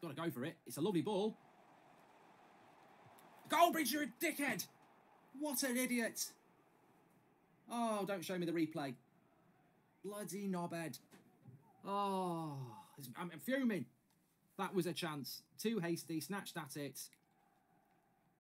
got to go for it. It's a lovely ball. Goldbridge, you're a dickhead! What an idiot! Oh, don't show me the replay. Bloody knobhead. Oh, I'm fuming. That was a chance. Too hasty, snatched at it.